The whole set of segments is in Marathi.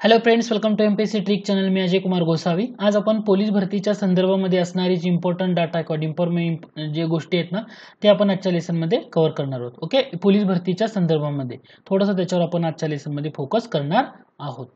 Hello friends welcome to MPC trick channel मी अजय कुमार गोसावी. आज आपण पोलीस भरतीच्या संदर्भामध्ये असणारी जी इम्पॉर्टंट डाटा किंवा इन्फॉर्मे जे गोष्टी आहेत ना ते आपण आजच्या लेसनमध्ये कव्हर करणार आहोत. ओके पोलीस भरतीच्या संदर्भामध्ये. थोडंसं त्याच्यावर आपण आजच्या लेसनमध्ये फोकस करणार आहोत.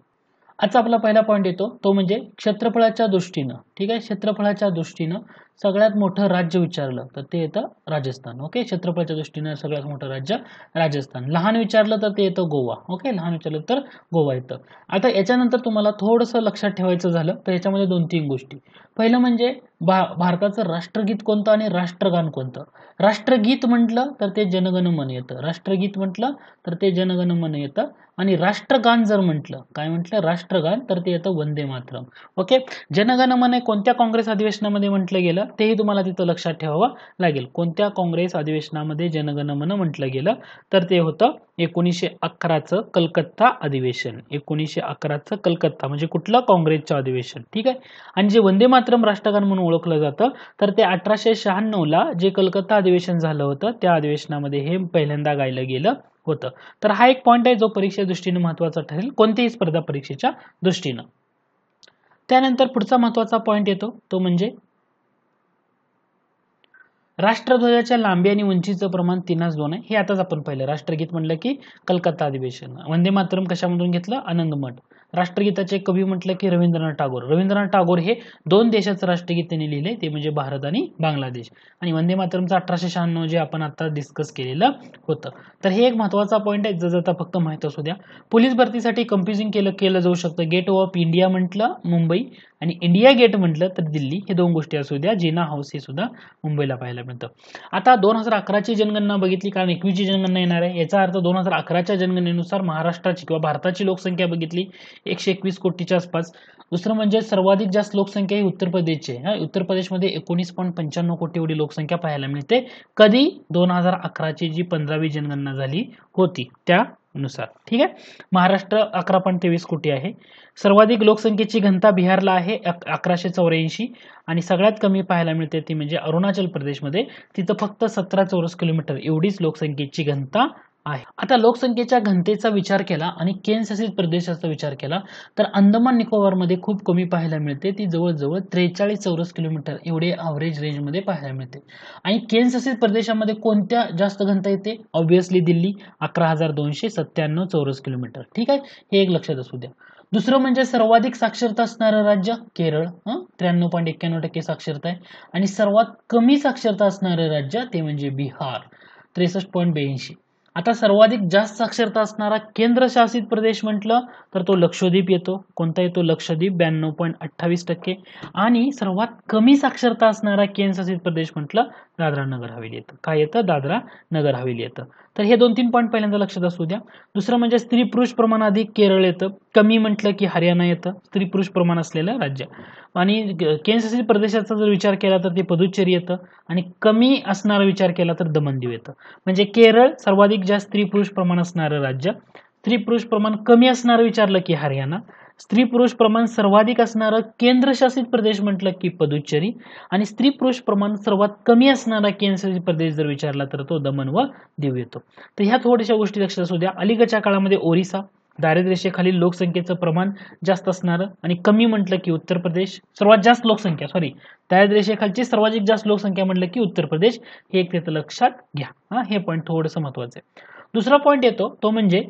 आजचा आपला पहिला पॉईंट येतो तो म्हणजे क्षेत्रफळाच्या दृष्टीनं. ठीक आहे? क्षेत्रफळाच्या दृष्टीनं सगळ्यात मोठं राज्य विचारलं तर ते येतं राजस्थान. ओके क्षेत्रफळाच्या दृष्टीनं सगळ्यात मोठं राज्य राजस्थान. लहान विचारलं तर ते येतं गोवा. ओके लहान विचारलं तर गोवा येतं. आता याच्यानंतर तुम्हाला थोडंसं लक्षात ठेवायचं झालं तर याच्यामध्ये दोन तीन गोष्टी. पहिलं म्हणजे भा भारताचं राष्ट्रगीत कोणतं आणि राष्ट्रगान कोणतं? राष्ट्रगीत म्हटलं तर ते जनगण मन येतं. राष्ट्रगीत म्हटलं तर ते जनगण मन येतं. आणि राष्ट्रगान जर म्हटलं काय म्हटलं? राष्ट्रगान तर ते येतं वंदे मातरम. ओके जनगण मन कोणत्या काँग्रेस अधिवेशनामध्ये म्हटलं गेलं? तेही तुम्हाला तिथं लक्षात ठेवावं लागेल. कोणत्या काँग्रेस अधिवेशनामध्ये जनगण मन म्हटलं गेलं तर ते होतं एकोणीसशे अकराचं कलकत्ता अधिवेशन. एकोणीसशे अकराचं कलकत्ता म्हणजे कुठलं काँग्रेसचं अधिवेशन? ठीक आहे? आणि जे वंदे मातरम राष्ट्रगान म्हणून ओळखलं जातं तर ते अठराशे शहाण्णवला जे कलकत्ता अधिवेशन झालं होतं त्या अधिवेशनामध्ये हे पहिल्यांदा गायलं गेलं होतं. तर हा एक पॉईंट आहे जो परीक्षेच्या दृष्टीने महत्त्वाचा ठरेल कोणत्याही स्पर्धा परीक्षेच्या दृष्टीनं. त्यानंतर पुढचा महत्त्वाचा पॉईंट येतो तो म्हणजे राष्ट्रध्वजाच्या लांबी आणि उंचीचं प्रमाण तीनास दोन आहे. हे आताच आपण पाहिलं. राष्ट्रगीत म्हणलं की कलकत्ता अधिवेशन. वंदे मातरम कशामधून घेतलं? आनंदमठ. राष्ट्रगीताचे कवी म्हटलं की रवींद्रनाथ टागोर. रवींद्रनाथ टागोर हे दोन देशाचं राष्ट्रगीत त्यांनी लिहिले ते म्हणजे भारत आणि बांगलादेश. आणि वंदे मातरमचं अठराशे शहाण्णव जे आपण आता डिस्कस केलेलं होतं. तर हे एक महत्त्वाचा पॉईंट आहे जर फक्त माहीत असू द्या. पोलीस भरतीसाठी कम्प्युजिंग केलं केलं जाऊ शकतं. गेट ऑफ इंडिया म्हटलं मुंबई. आणि इंडिया गेट म्हटलं तर दिल्ली. हे दोन गोष्टी असू द्या. जिना हाऊस हे सुद्धा मुंबईला पाहायला मिळतं. आता दोन हजार अकराची जनगणना बघितली कारण एकवीसची जनगणना येणार आहे. याचा अर्थ दोन हजार अकराच्या जनगणनेनुसार महाराष्ट्राची किंवा भारताची लोकसंख्या बघितली. एकशे एकवीस कोटीच्या आसपास. दुसरं म्हणजे सर्वाधिक जास्त लोकसंख्या ही उत्तर प्रदेशची आहे. उत्तर प्रदेशमध्ये एकोणीस पॉईंट पंच्याण्णव कोटी एवढी लोकसंख्या पाहायला मिळते. कधी? दोन हजार अकराची जी पंधरावी जनगणना झाली होती त्यानुसार ठीक आहे? महाराष्ट्र अकरा पॉईंट तेवीस कोटी आहे. सर्वाधिक लोकसंख्येची घनता बिहारला आहे अकराशे चौऱ्याऐंशी. आणि सगळ्यात कमी पाहायला मिळते ती म्हणजे अरुणाचल प्रदेशमध्ये. तिथं फक्त सतरा चौरस किलोमीटर एवढीच लोकसंख्येची घनता आहे. आता लोकसंख्येच्या घनतेचा विचार केला आणि केंद्रशासित प्रदेशाचा विचार केला तर अंदमान निकोबारमध्ये खूप कमी पाहायला मिळते. ती जवळजवळ त्रेचाळीस चौरस किलोमीटर एवढे अवरेज रेंजमध्ये पाहायला मिळते. आणि केंद्रशासित प्रदेशामध्ये कोणत्या जास्त घनता येते? ऑब्विसली दिल्ली अकरा हजार दोनशे सत्त्याण्णव चौरस किलोमीटर. ठीक आहे? हे एक लक्षात असू द्या. दुसरं म्हणजे सर्वाधिक साक्षरता असणारं राज्य केरळ. त्र्याण्णव पॉईंट एक्क्याण्णव टक्के साक्षरता आहे. आणि सर्वात कमी साक्षरता असणारं राज्य ते म्हणजे बिहार. त्रेसष्ट पॉईंट ब्याऐंशी. आता सर्वाधिक जास्त साक्षरता असणारा केंद्रशासित प्रदेश म्हटलं तर तो लक्षद्वीप येतो. कोणता येतो लक्षद्वीप ब्याण्णव पॉईंट अठ्ठावीस टक्के. आणि सर्वात कमी साक्षरता असणारा केंद्रशासित प्रदेश म्हटलं दादरा नगर हवेली येतं. काय येतं? दादरा नगर हवेली येतं. तर हे दोन तीन पॉईंट पहिल्यांदा लक्षात असू द्या. दुसरं म्हणजे स्त्री पुरुष प्रमाण अधिक केरळ येतं. कमी म्हटलं की हरियाणा येतं. स्त्री पुरुष प्रमाण असलेलं राज्य. आणि केंद्रशासित प्रदेशाचा जर विचार केला तर ते पदुच्चेरी येतं. आणि कमी असणारा विचार केला तर दमनदीव येतं. म्हणजे केरळ सर्वाधिक जास्त स्त्री पुरुष प्रमाण असणारं राज्य. स्त्री पुरुष प्रमाण कमी असणारं विचारलं की हरियाणा. स्त्री पुरुष प्रमाण सर्वाधिक असणारं केंद्रशासित प्रदेश म्हटलं की पदुच्चेरी. आणि स्त्री पुरुष प्रमाण सर्वात कमी असणारा केंद्रशासित प्रदेश जर विचारला तर तो दमन व दीव येतो. तर ह्या थोड्याशा गोष्टी लक्षात असू द्या. अलीकडच्या काळामध्ये ओरिसा दारिद्र्यरेषेखालील लोकसंख्येचं प्रमाण जास्त असणारं आणि कमी म्हटलं की उत्तर प्रदेश. सर्वात जास्त लोकसंख्या सॉरी दारिद्र्यरेषेखालची सर्वाधिक जास्त लोकसंख्या म्हटलं की उत्तर प्रदेश. हे एक त्याचं लक्षात घ्या. हा हे पॉईंट थोडंसं महत्वाचं आहे. दुसरा पॉईंट येतो तो म्हणजे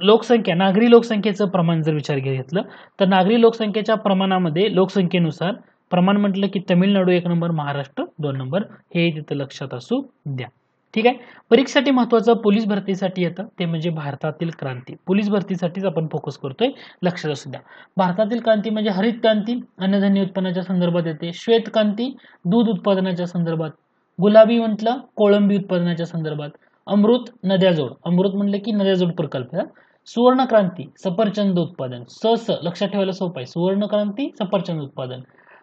लोकसंख्या नागरी लोकसंख्येचं प्रमाण जर विचार घेतलं तर नागरी लोकसंख्येच्या प्रमाणामध्ये लोकसंख्येनुसार प्रमाण म्हटलं की तमिळनाडू एक नंबर महाराष्ट्र दोन नंबर. हे तिथं लक्षात असू द्या. ठीक आहे? परीक्षेसाठी महत्वाचं पोलीस भरतीसाठी येतं ते म्हणजे भारतातील क्रांती. पोलीस भरतीसाठीच आपण फोकस करतोय लक्षात असू द्या. भारतातील क्रांती म्हणजे हरित क्रांती अन्नधान्य उत्पन्नाच्या संदर्भात येते. श्वेत क्रांती दूध उत्पादनाच्या संदर्भात. गुलाबी म्हटलं कोळंबी उत्पादनाच्या संदर्भात. अमृत नद्याजोड. अमृत म्हणलं की नद्याजोड प्रकल्प सुवर्ण क्रांती सफरचंद उत्पादन. स स लक्षात ठेवायला सोपं आहे. सुवर्ण क्रांती सफरचंद उत्पादन.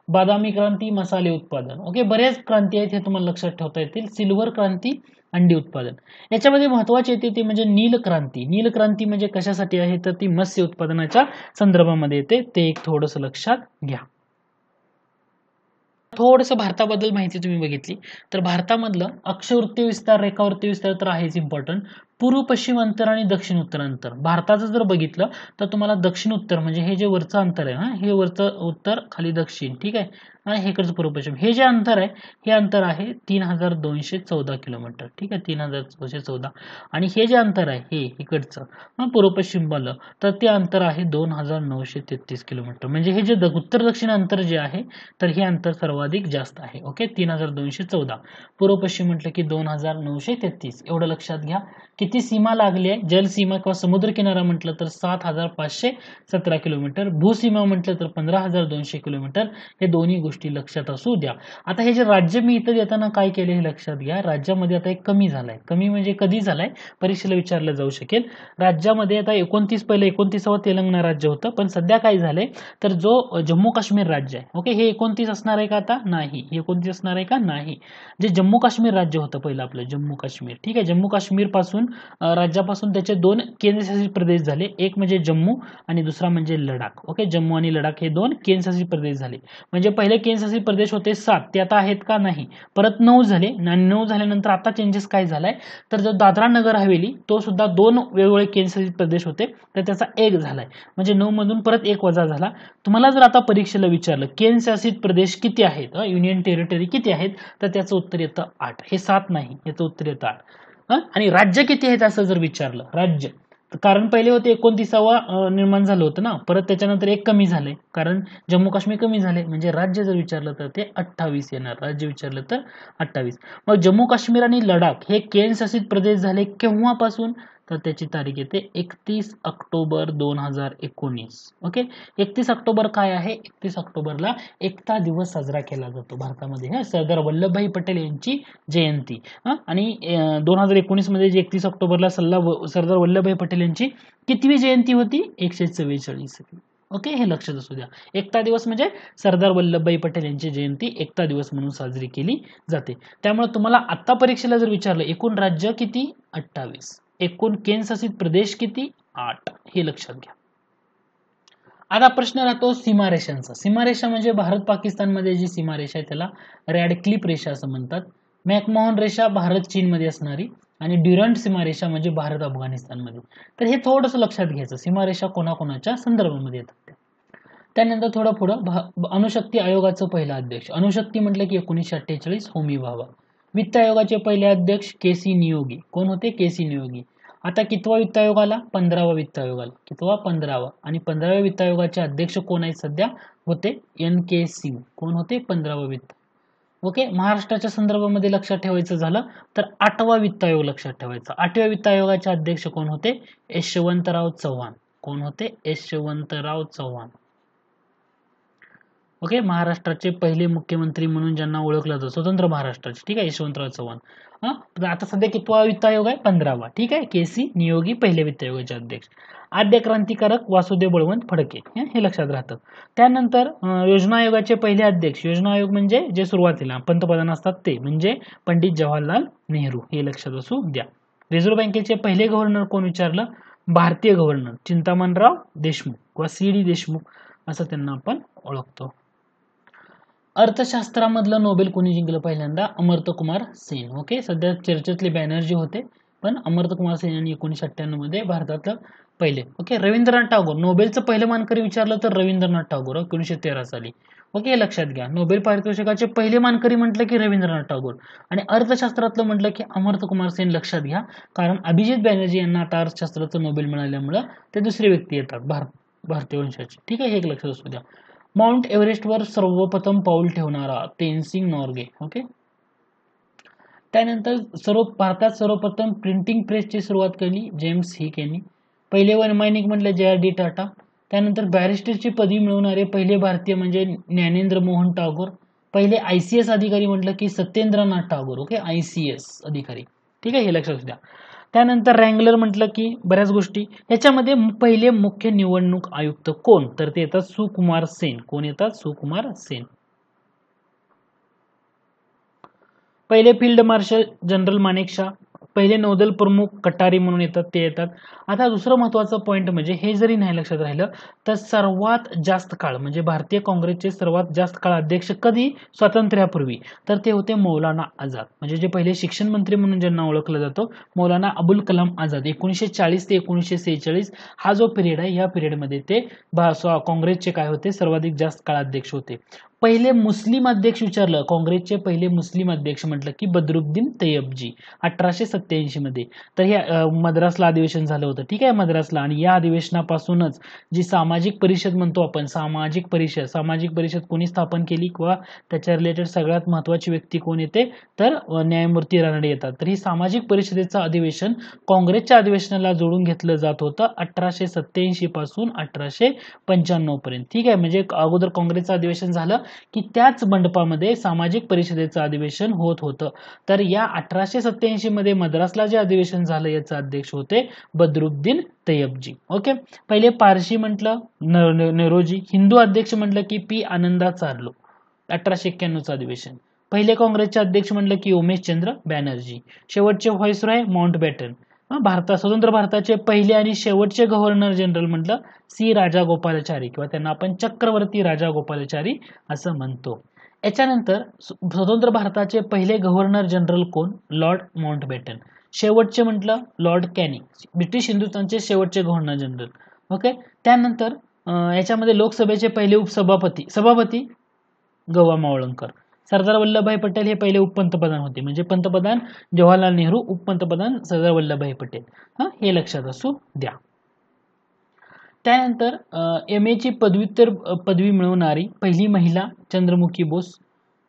बादामी क्रांती मसाले उत्पादन. ओके बऱ्याच क्रांती आहेत हे तुम्हाला लक्षात ठेवता येतील. सिल्वर क्रांती अंडी उत्पादन. याच्यामध्ये महत्त्वाचे येते ते म्हणजे नील क्रांती. नील क्रांती म्हणजे कशासाठी आहे? तर ती मत्स्य उत्पादनाच्या संदर्भामध्ये येते. ते एक थोडस लक्षात घ्या. थोडंसं भारताबद्दल माहिती तुम्ही बघितली. तर भारतामधलं अक्षवृत्ती विस्तार रेखावृत्ती विस्तार तर आहेच इम्पॉर्टंट पूर्व पश्चिम अंतर आणि दक्षिण उत्तर अंतर. भारताचं जर बघितलं तर तुम्हाला दक्षिण उत्तर म्हणजे हे जे वरचं अंतर आहे ना हे वरचं उत्तर खाली दक्षिण ठीक आहे? आणि हे इकडचं पूर्व पश्चिम हे जे अंतर आहे हे अंतर आहे तीन हजार दोनशे चौदा किलोमीटर. ठीक आहे? तीन हजार दोनशे चौदा. आणि हे जे अंतर आहे हे इकडचं पूर्व पश्चिम बोललं तर ते अंतर आहे दोन हजार नऊशे तेहतीस किलोमीटर. म्हणजे हे जे उत्तर दक्षिण अंतर जे आहे तर हे अंतर सर्वाधिक जास्त आहे. ओके? तीन हजार दोनशे चौदा. पूर्व पश्चिम म्हटलं की दोन हजार नऊशे तेहतीस. एवढं लक्षात घ्या. किती सीमा लागली आहे? जलसीमा किंवा समुद्र किनारा म्हटलं तर सात हजार पाचशे सतरा किलोमीटर. भूसीमा म्हटलं तर पंधरा हजार दोनशे किलोमीटर. हे दोन्ही गोष्टी लक्षात असू द्या. आता हे जे राज्य मी इथं देताना काय केले हे लक्षात घ्या. राज्यामध्ये आता एक कमी झालाय. कमी म्हणजे कधी झालाय? परीक्षेला विचारलं जाऊ शकेल. राज्यामध्ये आता एकोणतीस पहिलं एकोणतीसावं तेलंगणा राज्य होतं. पण सध्या काय झालंय? तर जो जम्मू काश्मीर राज्य आहे. ओके हे एकोणतीस असणार आहे का आता? नाही. एकोणतीस असणार आहे का? नाही. जे जम्मू काश्मीर राज्य होतं पहिलं आपलं जम्मू काश्मीर ठीक आहे? जम्मू काश्मीरपासून राज्यापासून त्याचे दोन केंद्रशासित प्रदेश झाले. एक म्हणजे जम्मू आणि दुसरा म्हणजे लडाख. ओके? जम्मू आणि लडाख हे दोन केंद्रशासित प्रदेश झाले. म्हणजे पहिले केंद्रशासित प्रदेश होते. सात. ते आता आहेत का? नाही. परत नऊ झाले. आणि नऊ झाल्यानंतर आता चेंजेस काय झालाय? तर जो दादरा नगर हवेली तो सुद्धा दोन वेगवेगळे केंद्रशासित प्रदेश होते. तर त्याचा एक झालाय. म्हणजे नऊ मधून परत एक वजा झाला. तुम्हाला जर आता परीक्षेला विचारलं केंद्रशासित प्रदेश किती आहेत? युनियन टेरिटरी किती आहेत? तर त्याचं उत्तर येतं आठ. हे सात नाही. याचं उत्तर येतं आठ. आणि राज्य किती आहेत असं जर विचारलं राज्य. कारण पहिले होते एकोणतीसावा निर्माण झालं होतं ना. परत त्याच्यानंतर एक कमी झाले. कारण जम्मू काश्मीर कमी झाले. म्हणजे राज्य जर विचारलं तर ते अठ्ठावीस येणार. राज्य विचारलं तर अठ्ठावीस. मग जम्मू काश्मीर आणि लडाख हे केंद्रशासित प्रदेश झाले केव्हापासून? तर त्याची तारीख येते एकतीस ऑक्टोबर दोन हजार एकोणीस. ओके एकतीस ऑक्टोबर काय आहे? एकतीस ऑक्टोबरला एकता दिवस साजरा केला जातो भारतामध्ये. सरदार वल्लभभाई पटेल यांची जयंती. आणि दोन हजार एकोणीसमध्ये जे एकतीस ऑक्टोबरला सल्ला सरदार वल्लभभाई पटेल यांची कितवी जयंती होती? एकशे चव्वेचाळीस. ओके हे लक्षात असू द्या. एकता दिवस म्हणजे सरदार वल्लभभाई पटेल यांची जयंती एकता दिवस म्हणून साजरी केली जाते. त्यामुळे तुम्हाला आत्ता परीक्षेला जर विचारलं एकूण राज्य किती? अठ्ठावीस. एकूण केंद्रशासित प्रदेश किती? आठ. हे लक्षात घ्या. आता प्रश्न राहतो सीमारेषांचा. सीमारेषा म्हणजे भारत पाकिस्तानमध्ये जी सीमारेषा आहे त्याला रॅडक्लिप रेषा असं म्हणतात. मॅकमोहन रेषा भारत चीन मध्ये असणारी आणि ड्युरंट सीमारेषा म्हणजे भारत अफगाणिस्तानमध्ये तर हे थोडंसं लक्षात घ्यायचं. सीमारेषा कोणाकोणाच्या संदर्भामध्ये येतात त्यानंतर थोडं पुढं अणुशक्ती आयोगाचं पहिला अध्यक्ष. अणुशक्ती म्हटलं की एकोणीसशे अठ्ठेचाळीस होमी भाभा वित्त आयोगाचे पहिले अध्यक्ष के सी नियोगी. कोण होते? K C Neogy. आता कितवा वित्त आयोग आला पंधरावा वित्त आयोग आला कितवा? पंधरावा. आणि पंधराव्या वित्त आयोगाचे अध्यक्ष कोण आहेत सध्या? होते एन के सिंग. कोण होते? पंधरावा वित्त. ओके? महाराष्ट्राच्या संदर्भामध्ये लक्षात ठेवायचं झालं तर आठवा वित्त आयोग लक्षात ठेवायचा. आठव्या वित्त आयोगाचे अध्यक्ष कोण होते? यशवंतराव चव्हाण. कोण होते? यशवंतराव चव्हाण. ओके? महाराष्ट्राचे पहिले मुख्यमंत्री म्हणून ज्यांना ओळखलं जातं स्वतंत्र महाराष्ट्राचे. ठीक आहे यशवंतराव चव्हाण. हा? आता सध्या कितवा वित्त आयोग आहे? पंधरावा. ठीक आहे? के सी नियोगी पहिले वित्त आयोगाचे अध्यक्ष. आद्य क्रांतिकारक वासुदेव बळवंत फडके. हे? लक्षात राहतं. त्यानंतर योजना आयोगाचे पहिले अध्यक्ष. योजना आयोग म्हणजे जे सुरुवातीला पंतप्रधान असतात ते म्हणजे पंडित जवाहरलाल नेहरू. हे लक्षात असू द्या. रिझर्व्ह बँकेचे पहिले गव्हर्नर कोण विचारलं? भारतीय गव्हर्नर चिंतामणराव देशमुख किंवा सी डी देशमुख असं त्यांना आपण ओळखतो. अर्थशास्त्रामधलं नोबेल कोणी जिंकलं पहिल्यांदा? अमर्तकुमार सेन. ओके सध्या चर्चेतले बॅनर्जी होते पण अमर्त कुमार सेन यांनी एकोणीशे अठ्ठ्याण्णवमध्ये भारतातलं पहिले. ओके रवींद्रनाथ टागोर. नोबेलचं पहिलं मानकरी विचारलं तर रवींद्रनाथ टागोर हो? एकोणीसशे तेरा साली. ओके लक्षात घ्या. नोबेल पारितोषिकाचे पहिले मानकरी म्हटलं की रवींद्रनाथ टागोर. आणि अर्थशास्त्रातलं म्हटलं की अमर्तकुमार सेन लक्षात घ्या. कारण अभिजित बॅनर्जी यांना आता अर्थशास्त्राचं नोबेल मिळाल्यामुळं ते दुसरे व्यक्ती येतात भारत भारतीय वंशाचे. ठीक आहे? हे एक लक्षात असू द्या. माउंट एव्हरेस्टवर सर्वप्रथम पाऊल ठेवणारा तेनसिंग नॉर्गे ओके त्यानंतर सर्व भारतात सर्वप्रथम प्रिंटिंग प्रेसची सुरुवात केली जेम्स हिक यांनी. पहिले वैमानिक म्हटलं जे आर डी टाटा. त्यानंतर बॅरिस्टरची पदवी मिळवणारे पहिले भारतीय म्हणजे ज्ञानेंद्र मोहन टागोर. पहिले आय सी एस अधिकारी म्हटलं की Satyendranath Tagore okay I C S अधिकारी. ठीक आहे हे लक्षात द्या त्यानंतर रँगलर म्हटलं की बऱ्याच गोष्टी. याच्यामध्ये पहिले मुख्य निवडणूक आयुक्त कोण? तर ते येतात सुकुमार सेन. कोण येतात? सुकुमार सेन. पहिले field marshal general Manek Shaw पहिले नौदल प्रमुख कटारी म्हणून येतात ते येतात. आता दुसरं महत्वाचं पॉईंट म्हणजे हे जरी नाही लक्षात राहिलं तर सर्वात जास्त काळ म्हणजे भारतीय काँग्रेसचे सर्वात जास्त काळ अध्यक्ष कधी? स्वातंत्र्यापूर्वी. तर ते होते मौलाना आझाद. म्हणजे जे पहिले शिक्षण मंत्री म्हणून ज्यांना ओळखलं जातो मौलाना अबुल कलाम आझाद. एकोणीसशे चाळीस ते एकोणीसशे सेहेचाळीस हा जो पिरियड आहे या पिरियडमध्ये ते काँग्रेसचे काय होते? सर्वाधिक जास्त काळ अध्यक्ष होते. पहिले मुस्लिम अध्यक्ष विचारलं. काँग्रेसचे पहिले मुस्लिम अध्यक्ष म्हटलं की बदरुद्दीन तैयबजी अठराशे सत्याऐंशी मध्ये. तर हे मद्रासला अधिवेशन झालं होतं. ठीक आहे मद्रासला. आणि या अधिवेशनापासूनच जी सामाजिक परिषद म्हणतो आपण सामाजिक परिषद सामाजिक परिषद कोणी स्थापन केली किंवा त्याच्या रिलेटेड सगळ्यात महत्वाची व्यक्ती कोण येते तर न्यायमूर्ती रानडे येतात. तर ही सामाजिक परिषदेचं अधिवेशन काँग्रेसच्या अधिवेशनाला जोडून घेतलं जात होतं अठराशे सत्याऐंशी पासून अठराशे पंच्याण्णव पर्यंत. ठीक आहे. म्हणजे अगोदर काँग्रेसचं अधिवेशन झालं. की त्याच मंडपामध्ये सामाजिक परिषदेचं अधिवेशन होत होतं. तर या अठराशे सत्याऐंशी मध्ये मद्रासला जे अधिवेशन झालं याचे अध्यक्ष होते बद्रुद्दीन तय्यबजी ओके पहिले पारशी म्हटलं नेरोजी. हिंदू अध्यक्ष म्हटलं की पी आनंदा चारलो. अठराशे एक्क्याण्णवचं अधिवेशन. पहिले काँग्रेसचे अध्यक्ष म्हटलं की उमेश चंद्र बॅनर्जी. शेवटचे व्हॉइसरॉय माउंट बॅटन. भारतात स्वतंत्र भारताचे पहिले आणि शेवटचे गव्हर्नर जनरल म्हटलं सी राजा गोपालाचारी किंवा त्यांना आपण चक्रवर्ती राजा गोपालाचारी असं म्हणतो. याच्यानंतर स्वतंत्र भारताचे पहिले गव्हर्नर जनरल कोण? लॉर्ड माउंट बॅटन शेवटचे म्हटलं लॉर्ड कॅनिंग. ब्रिटिश हिंदुस्थानचे शेवटचे गव्हर्नर जनरल ओके त्यानंतर याच्यामध्ये लोकसभेचे पहिले उपसभापती. सभापती गवा मावळंकर सरदार वल्लभभाई पटेल हे पहिले उपपंतप्रधान होते. म्हणजे पंतप्रधान जवाहरलाल नेहरू उपपंतप्रधान सरदार वल्लभभाई पटेल. हा हे लक्षात असू द्या. त्यानंतर एम एची पदव्युत्तर पदवी मिळवणारी पहिली महिला चंद्रमुखी बोस.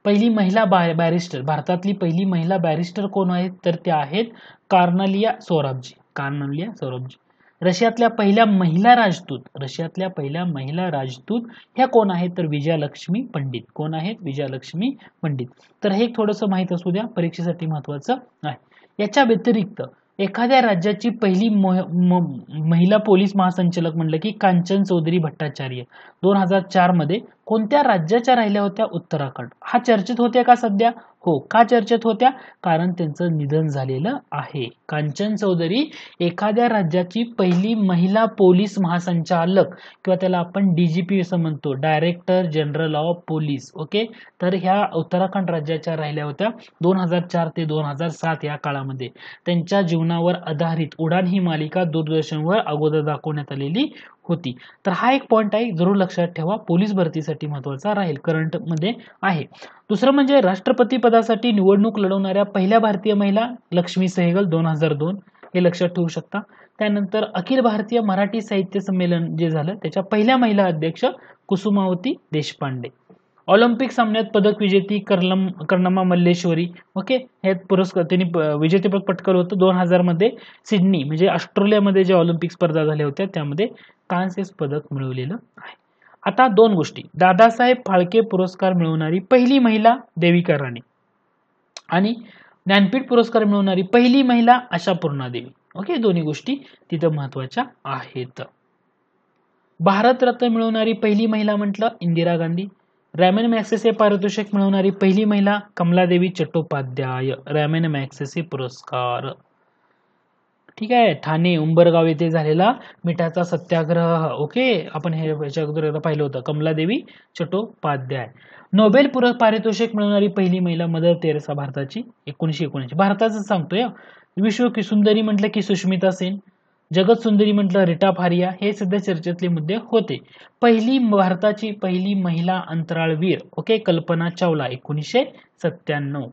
पहिली महिला बॅरिस्टर. भारतातली पहिली महिला बॅरिस्टर कोण आहेत? तर त्या आहेत कार्नालिया सौरभजी. कार्नालिया सौरभजी. रशियातल्या पहिल्या महिला राजदूत रशियातल्या पहिल्या महिला राजदूत ह्या कोण आहेत? तर विजयालक्ष्मी पंडित. कोण आहेत? विजयालक्ष्मी पंडित. तर हे थोडंसं माहीत असू द्या परीक्षेसाठी महत्वाचं आहे. याच्या व्यतिरिक्त एखाद्या राज्याची पहिली महिला पोलीस महासंचालक म्हणलं की कांचन चौधरी भट्टाचार्य. दोन हजार चारमध्ये कोणत्या राज्याच्या राहिल्या होत्या? उत्तराखंड. हा चर्चेत होत्या का सध्या? हो का चर्चेत होत्या? कारण त्यांचं निधन झालेलं आहे. कांचन चौधरी एखाद्या राज्याची पहिली महिला पोलीस महासंचालक किंवा त्याला आपण डीजीपी असं म्हणतो director general of police okay तर ह्या उत्तराखंड राज्याच्या राहिल्या होत्या दोन हजार चार ते दोन हजार सात या काळामध्ये. त्यांच्या जीवनावर आधारित उडान ही मालिका दूरदर्शनवर अगोदर दाखवण्यात आलेली होती. तर हा एक पॉईंट आहे जरूर लक्षात ठेवा. पोलीस भरतीसाठी महत्त्वाचा राहील करंटमध्ये आहे. दुसरं म्हणजे राष्ट्रपती पदासाठी निवडणूक लढवणाऱ्या पहिल्या भारतीय महिला लक्ष्मी सहगल दोन हजार दोन. हे लक्षात ठेवू शकता. त्यानंतर अखिल भारतीय मराठी साहित्य संमेलन जे झालं त्याच्या पहिल्या महिला अध्यक्ष कुसुमावती देशपांडे. ऑलिम्पिक सामन्यात पदक विजेती कर्लम कर्णमा मल्लेश्वरी. ओके हे पुरस्कार त्यांनी विजेतेपद पटकवलं होतं दोन हजारमध्ये सिडनी म्हणजे ऑस्ट्रेलियामध्ये जे ऑलिम्पिक स्पर्धा झाल्या होत्या त्यामध्ये कांस्य पदक मिळवलेलं आहे. आता दोन गोष्टी. दादासाहेब फाळके पुरस्कार मिळवणारी पहिली महिला देविका राणी आणि ज्ञानपीठ पुरस्कार मिळवणारी पहिली महिला आशा पूर्णादेवी ओके दोन्ही गोष्टी तिथं महत्त्वाच्या आहेत. भारतरत्न मिळवणारी पहिली महिला म्हटलं इंदिरा गांधी. रॅमेन मॅक्सेसे पारितोषिक मिळवणारी पहिली महिला कमलादेवी चट्टोपाध्याय रॅमेन मॅक्सेसे पुरस्कार. ठीक आहे ठाणे उंबरगाव येथे झालेला मिठाचा सत्याग्रह. ओके आपण हे याच्या अगोदर पाहिलं होतं. कमलादेवी चट्टोपाध्याय. नोबेल पुरस्कार पारितोषिक मिळवणारी पहिली महिला मदर तेरेसा भारताची एकोणीशे एकोणऐंशी. भारताचं सांगतोय विश्व की सुंदरी म्हटलं की सुष्मिता सेन. जगत सुंदरी म्हटलं रिटा फारिया हे सध्या चर्चेतले मुद्दे होते. पहिली भारताची पहिली महिला अंतराळवीर ओके कल्पना चावला एकोणीसशे सत्त्याण्णव.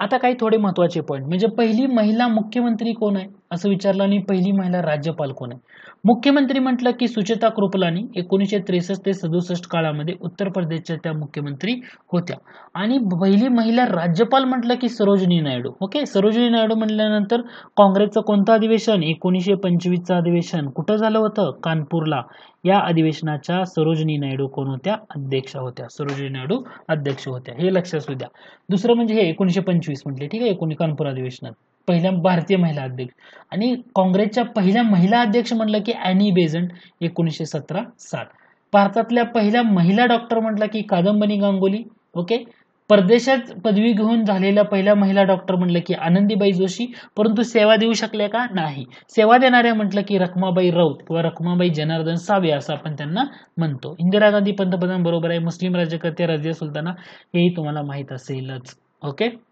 आता काही थोडे महत्त्वाचे पॉईंट म्हणजे पहिली महिला मुख्यमंत्री कोण आहे? असं विचारलं आणि पहिली महिला राज्यपाल कोण आहे? मुख्यमंत्री म्हटलं की सुचेता कृपलानी एकोणीसशे त्रेसष्ट ते सदुसष्ट काळामध्ये उत्तर प्रदेशच्या त्या मुख्यमंत्री होत्या. आणि पहिली महिला राज्यपाल म्हटलं की सरोजिनी नायडू. ओके? सरोजिनी नायडू म्हटल्यानंतर काँग्रेसचं कोणतं अधिवेशन? एकोणीसशे पंचवीसचं अधिवेशन कुठं झालं होतं? कानपूरला. या अधिवेशनाच्या सरोजिनी नायडू कोण होत्या? अध्यक्ष होत्या. सरोजिनी नायडू अध्यक्ष होत्या. हे लक्षात असू द्या. दुसरं म्हणजे हे एकोणीसशे पंचवीस म्हटले. ठीक आहे? एकोणी कानपूर अधिवेशनात. पहिल्या भारतीय महिला अध्यक्ष. आणि काँग्रेसच्या पहिल्या महिला अध्यक्ष म्हटलं की अॅनी बेझंट एकोणीसशे सतरा सात. भारतातल्या पहिल्या महिला डॉक्टर म्हटलं की कादंबनी गांगुली. ओके? परदेशात पदवी घेऊन झालेल्या पहिल्या महिला डॉक्टर म्हटलं की आनंदीबाई जोशी. परंतु सेवा देऊ शकल्या का? नाही. सेवा देणाऱ्या म्हटलं की रखमाबाई राऊत किंवा रखमाबाई जनार्दन सावे असं आपण त्यांना म्हणतो. इंदिरा गांधी पंतप्रधान बरोबर आहे. मुस्लिम राज्यकर्ते रजिया सुलताना हेही तुम्हाला माहीत असेलच. ओके?